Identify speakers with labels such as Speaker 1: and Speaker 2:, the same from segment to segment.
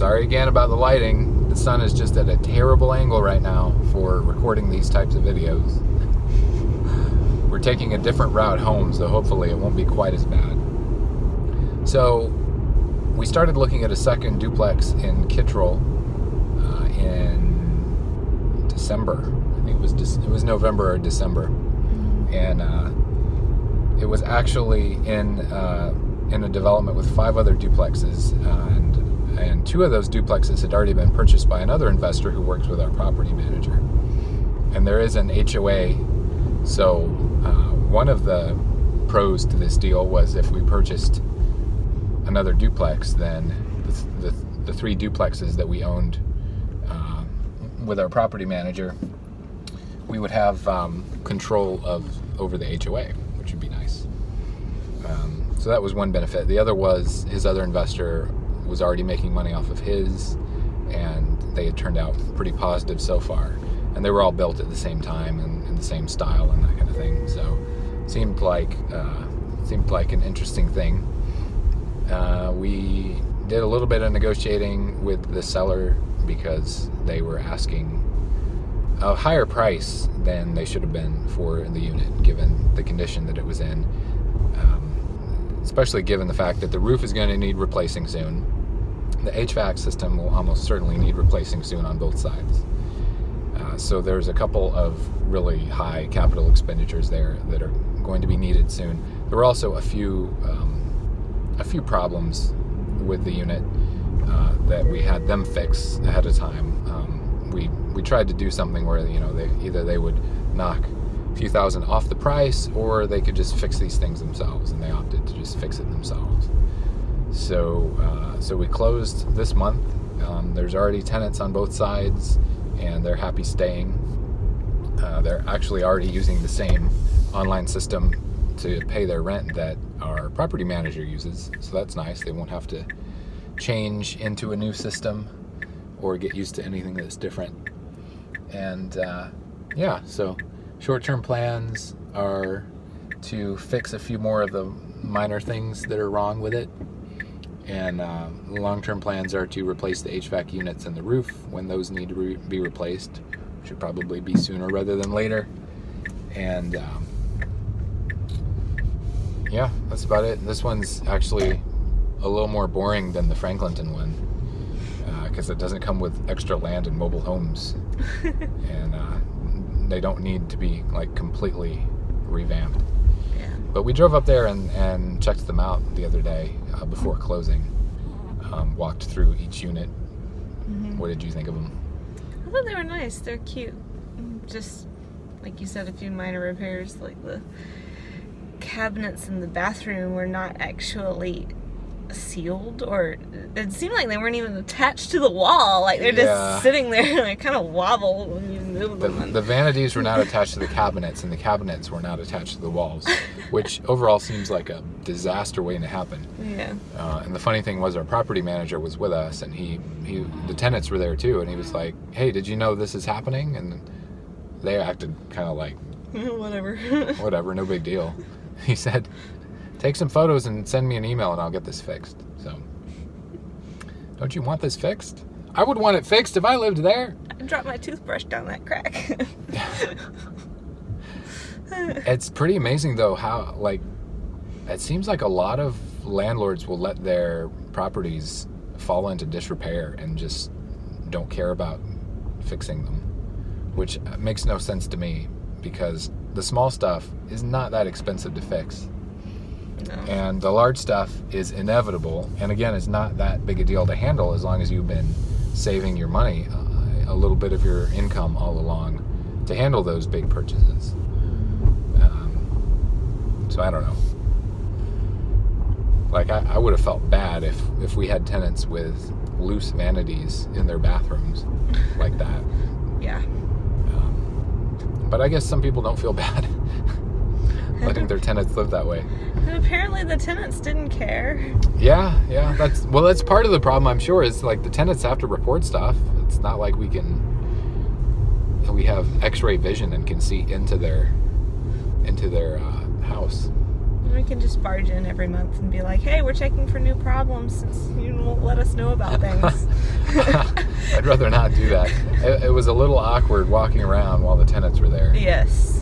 Speaker 1: Sorry again about the lighting. The sun is just at a terrible angle right now for recording these types of videos. We're taking a different route home, so hopefully it won't be quite as bad. So, we started looking at a second duplex in Kittrell uh, in December. I think it was De- it was November or December, and uh, it was actually in uh, in a development with five other duplexes, and and two of those duplexes had already been purchased by another investor who works with our property manager. And there is an HOA, so uh, one of the pros to this deal was if we purchased another duplex, then the, the, the three duplexes that we owned uh, with our property manager, we would have um, control of over the HOA, which would be nice. Um, so that was one benefit. The other was his other investor was already making money off of his, and they had turned out pretty positive so far. And they were all built at the same time and in the same style and that kind of thing. So seemed like uh, seemed like an interesting thing. Uh, we did a little bit of negotiating with the seller because they were asking a higher price than they should have been for the unit, given the condition that it was in. Um, especially given the fact that the roof is going to need replacing soon. The HVAC system will almost certainly need replacing soon on both sides. Uh, so there's a couple of really high capital expenditures there that are going to be needed soon. There were also a few um, a few problems with the unit uh, that we had them fix ahead of time. Um, we we tried to do something where you know they either they would knock a few thousand off the price or they could just fix these things themselves, and they opted to just fix it themselves. So uh, so we closed this month. Um, there's already tenants on both sides, and they're happy staying. Uh, they're actually already using the same online system to pay their rent that our property manager uses. So that's nice. They won't have to change into a new system or get used to anything that's different. And uh, yeah, so short term plans are to fix a few more of the minor things that are wrong with it. And uh, long term plans are to replace the HVAC units and the roof when those need to re- be replaced, Should probably be sooner rather than later. And um, yeah, that's about it. This one's actually a little more boring than the Franklinton one because uh, it doesn't come with extra land and mobile homes, and uh, they don't need to be like completely revamped.
Speaker 2: Yeah.
Speaker 1: But we drove up there and, and checked them out the other day uh, before closing. Um, walked through each unit.
Speaker 2: Mhm.
Speaker 1: What did you think of them?
Speaker 2: I thought they were nice. They're cute. Just like you said, a few minor repairs, like the cabinets in the bathroom were not actually sealed, or it seemed like they weren't even attached to the wall. Like they're
Speaker 1: Yeah.
Speaker 2: just sitting there, and they kind of wobble when you move
Speaker 1: The,
Speaker 2: them.
Speaker 1: the vanities were not attached to the cabinets, and the cabinets were not attached to the walls, which overall seems like a disaster waiting to happen.
Speaker 2: yeah.
Speaker 1: Uh, and the funny thing was, our property manager was with us, and he, he, the tenants were there too, and he was like, "Hey, did you know this is happening?" And they acted kind of like,
Speaker 2: Whatever.
Speaker 1: "Whatever, no big deal." He said, "Take some photos and send me an email, and I'll get this fixed." So, don't you want this fixed? I would want it fixed if I lived there.
Speaker 2: I dropped my toothbrush down that crack.
Speaker 1: It's pretty amazing though how like it seems like a lot of landlords will let their properties fall into disrepair and just don't care about fixing them, which makes no sense to me because the small stuff is not that expensive to fix.
Speaker 2: No.
Speaker 1: And the large stuff is inevitable, and again, it's not that big a deal to handle as long as you've been saving your money, uh, a little bit of your income all along, to handle those big purchases. Um, so I don't know. Like I, I would have felt bad if if we had tenants with loose vanities in their bathrooms like that.
Speaker 2: Yeah.
Speaker 1: Um, but I guess some people don't feel bad letting their tenants live that way.
Speaker 2: And apparently the tenants didn't care.
Speaker 1: Yeah, yeah. That's well. That's part of the problem. I'm sure is like the tenants have to report stuff. It's not like we can. We have X-ray vision and can see into their into their uh, house.
Speaker 2: We can just barge in every month and be like, "Hey, we're checking for new problems since you won't let us know about things."
Speaker 1: I'd rather not do that. It, it was a little awkward walking around while the tenants were there.
Speaker 2: yes.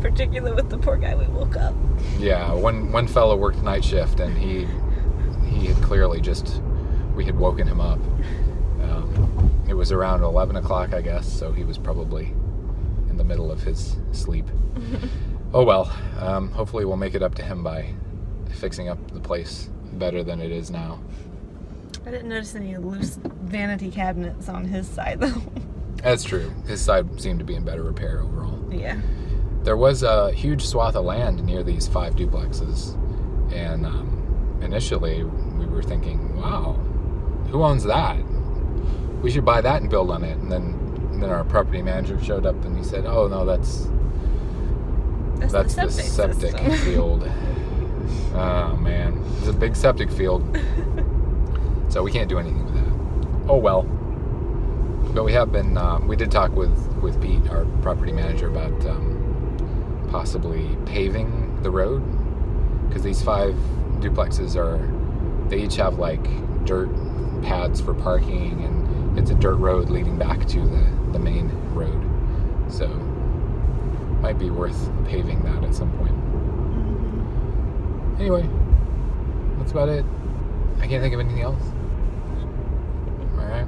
Speaker 2: Particularly with the poor guy we woke up.
Speaker 1: yeah, one one fellow worked night shift, and he he had clearly just we had woken him up. Um, it was around eleven o'clock, I guess, so he was probably in the middle of his sleep. oh well. Um, hopefully, we'll make it up to him by fixing up the place better than it is now.
Speaker 2: I didn't notice any loose vanity cabinets on his side though.
Speaker 1: That's true. His side seemed to be in better repair overall.
Speaker 2: yeah.
Speaker 1: There was a huge swath of land near these five duplexes, and um, initially we were thinking, "Wow, who owns that? We should buy that and build on it." And then, and then our property manager showed up and he said, "Oh no, that's
Speaker 2: That's,
Speaker 1: that's
Speaker 2: the
Speaker 1: the
Speaker 2: septic,
Speaker 1: septic field." oh man, it's a big septic field, so we can't do anything with that. Oh well. But we have been. Uh, we did talk with with Pete, our property manager, about um, possibly paving the road because these five duplexes are. They each have like dirt pads for parking, and it's a dirt road leading back to the the main road. So might be worth paving that at some point. Anyway, that's about it. I can't think of anything else. All right.